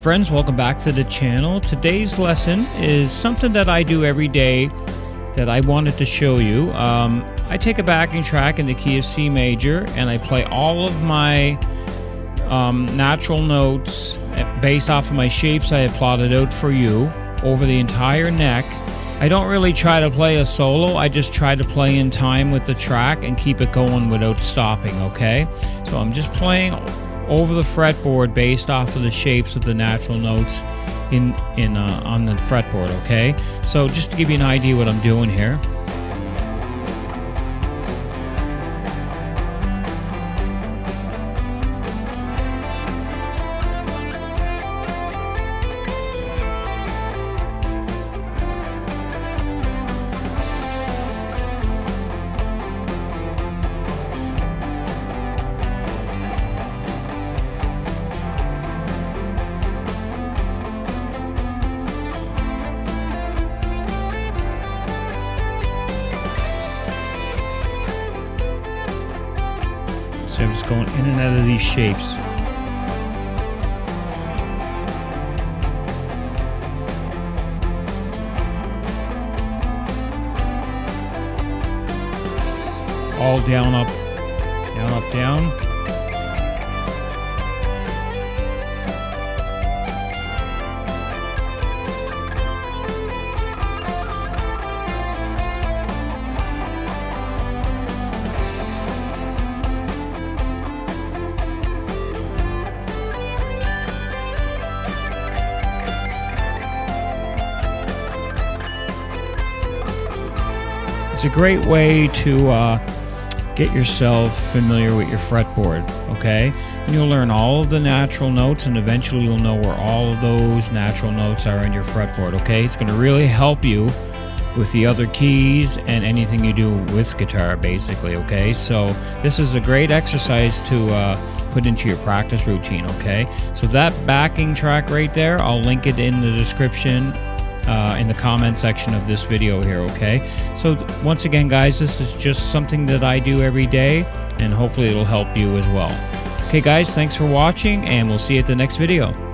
Friends, welcome back to the channel. Today's lesson is something that I do every day that I wanted to show you. Um, I take a backing track in the key of C major and I play all of my um, natural notes based off of my shapes I have plotted out for you over the entire neck. I don't really try to play a solo, I just try to play in time with the track and keep it going without stopping, okay? So I'm just playing over the fretboard based off of the shapes of the natural notes in in uh, on the fretboard okay? So just to give you an idea what I'm doing here I'm just going in and out of these shapes. All down, up, down, up, down. It's a great way to uh, get yourself familiar with your fretboard, okay? And you'll learn all of the natural notes and eventually you'll know where all of those natural notes are in your fretboard, okay? It's going to really help you with the other keys and anything you do with guitar, basically, okay? So this is a great exercise to uh, put into your practice routine, okay? So that backing track right there, I'll link it in the description uh, in the comment section of this video here, okay? So once again, guys, this is just something that I do every day, and hopefully it'll help you as well. Okay, guys, thanks for watching, and we'll see you at the next video.